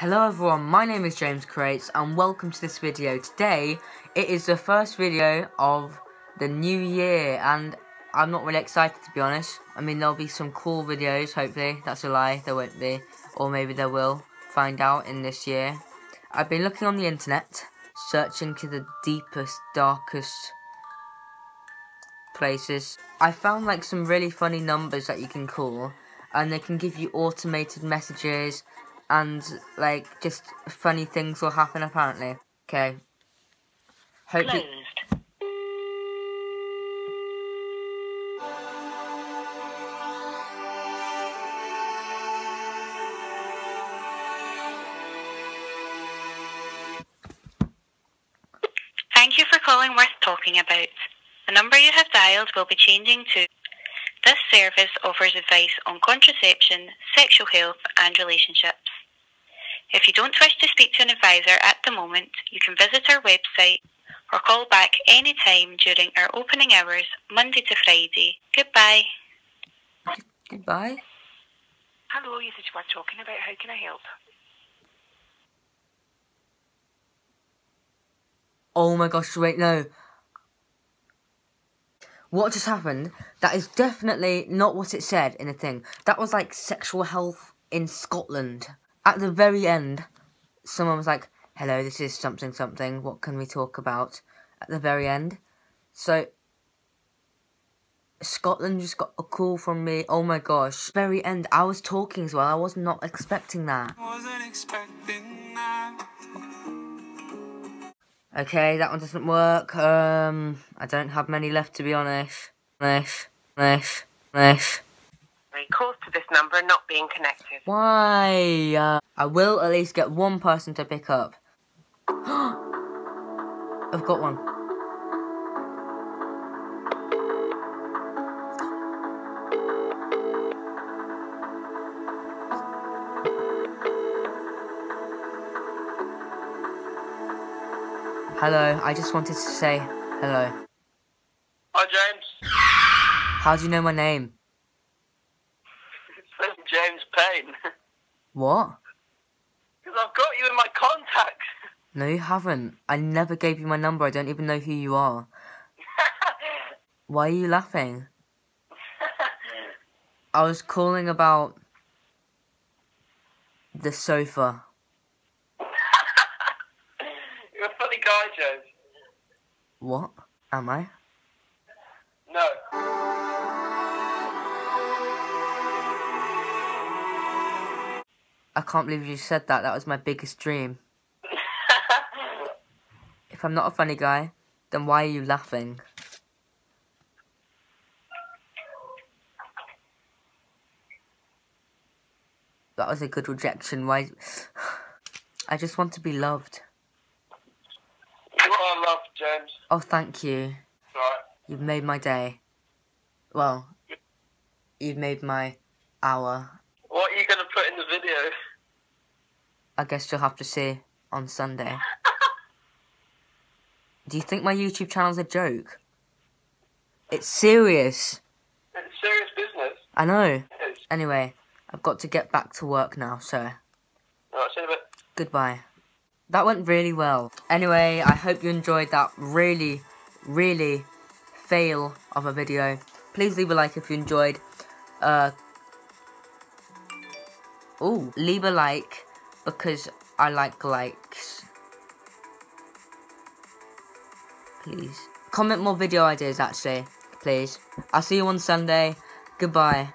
Hello everyone, my name is James Creates and welcome to this video. Today, it is the first video of the new year and I'm not really excited to be honest. I mean, there'll be some cool videos, hopefully. That's a lie, there won't be. Or maybe there will. Find out in this year. I've been looking on the internet, searching to the deepest, darkest places. I found like some really funny numbers that you can call and they can give you automated messages and like just funny things will happen apparently. Okay. Hope you Thank you for calling Worth Talking About. The number you have dialed will be changing to. This service offers advice on contraception, sexual health, and relationships. If you don't wish to speak to an advisor at the moment, you can visit our website or call back any time during our opening hours, Monday to Friday. Goodbye. goodbye. Hello, this is what talking about. How can I help? Oh my gosh, wait, no. What just happened? That is definitely not what it said in the thing. That was like sexual health in Scotland. At the very end, someone was like, hello, this is something something, what can we talk about? At the very end. So, Scotland just got a call from me. Oh my gosh. Very end, I was talking as well. I was not expecting that. Wasn't Expecting that. Okay, that one doesn't work. Um, I don't have many left to be honest. Honest, honest, honest. Calls to this number and not being connected. Why? Uh, I will at least get one person to pick up. I've got one. Hello, I just wanted to say hello. Hi, James. How do you know my name? James What? Because I've got you in my contacts. No, you haven't. I never gave you my number. I don't even know who you are. Why are you laughing? I was calling about the sofa. You're a funny guy, James. What? Am I? No. I can't believe you said that. That was my biggest dream. if I'm not a funny guy, then why are you laughing? That was a good rejection. Why? I just want to be loved. You are loved, James. Oh, thank you. Right. You've made my day. Well, you've made my hour. What are you going to put in the video? I guess you'll have to see on Sunday. Do you think my YouTube channel's a joke? It's serious. It's serious business. I know. It is. Anyway, I've got to get back to work now, so Alright, see you in a bit. goodbye. That went really well. Anyway, I hope you enjoyed that really, really fail of a video. Please leave a like if you enjoyed. Uh, oh, leave a like because I like likes. Please. Comment more video ideas, actually. Please. I'll see you on Sunday. Goodbye.